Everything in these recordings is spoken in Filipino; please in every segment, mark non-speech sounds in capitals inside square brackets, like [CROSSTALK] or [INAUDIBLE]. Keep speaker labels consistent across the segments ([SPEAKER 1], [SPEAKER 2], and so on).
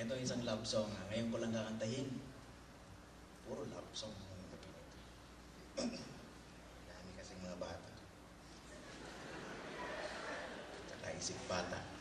[SPEAKER 1] Ito isang love song. Ha? Ngayon ko lang kakantahin. Puro love song. [COUGHS] Dami kasing mga bata. Tsaka isip bata.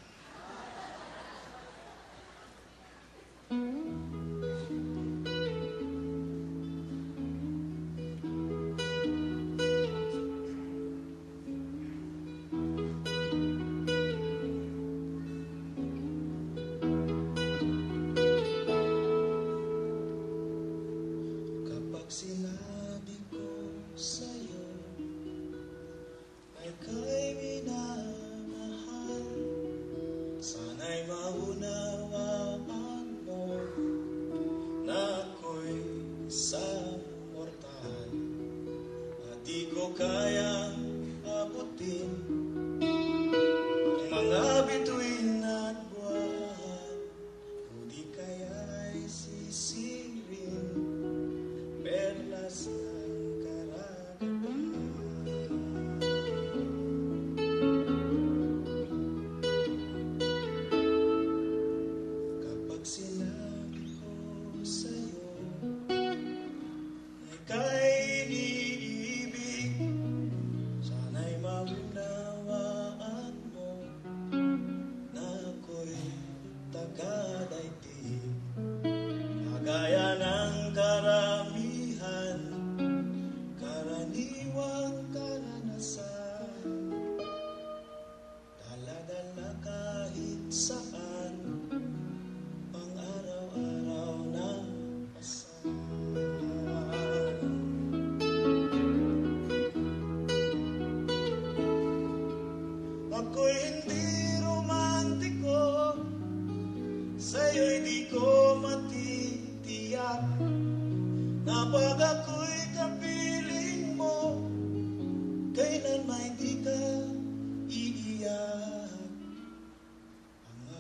[SPEAKER 1] So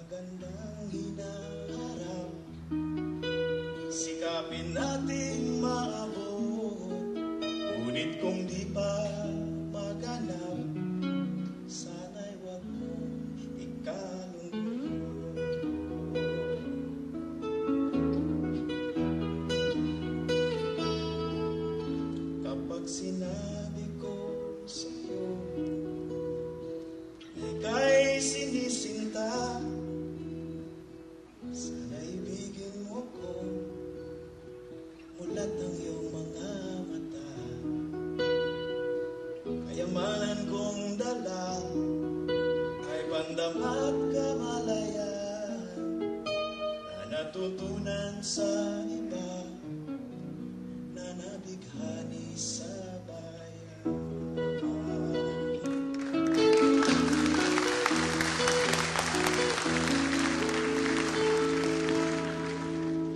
[SPEAKER 1] magandang hinaharap. Sikapin natin maabot. Ngunit kung di pa maganap Sana'y wag mo ikalungkot. Kapag sinabi ko sa'yo natutunan sa iba na nabighani sa bayan.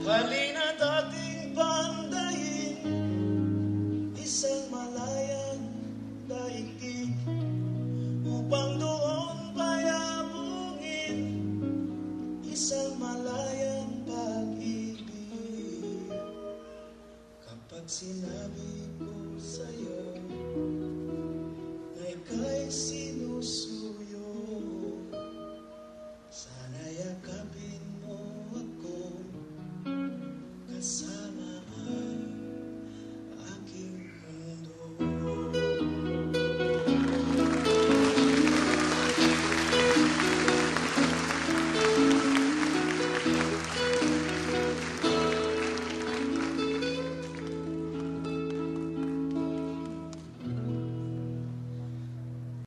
[SPEAKER 1] Halika sin